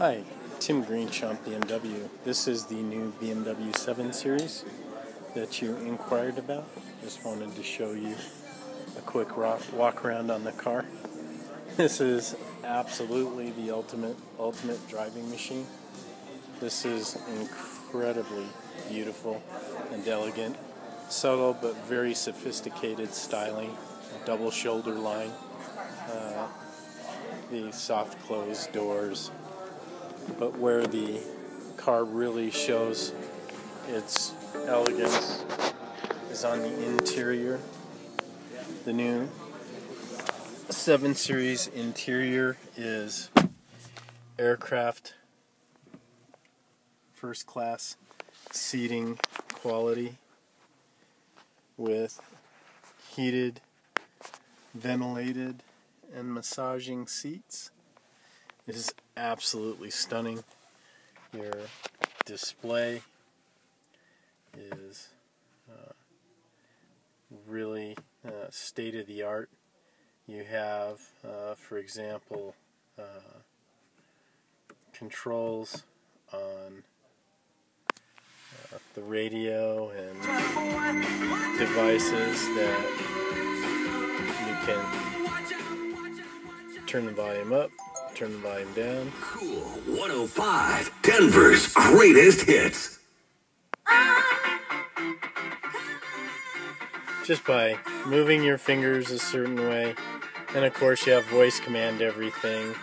Hi, Tim Green Schomp, BMW. This is the new BMW 7 Series that you inquired about. Just wanted to show you a quick walk around on the car. This is absolutely the ultimate ultimate driving machine. This is incredibly beautiful and elegant, subtle but very sophisticated styling, double shoulder line, uh, the soft closed doors, but where the car really shows its elegance is on the interior. The new 7 Series interior is aircraft first class seating quality with heated, ventilated, and massaging seats. It is absolutely stunning. Your display is uh, really uh, state of the art. You have, uh, for example, uh, controls on uh, the radio and devices that you can turn the volume up turn the volume down. KOOL 105, Denver's greatest hits. Just by moving your fingers a certain way. And of course, you have voice command everything.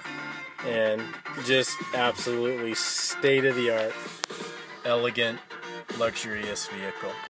And just absolutely state of the art, elegant, luxurious vehicle.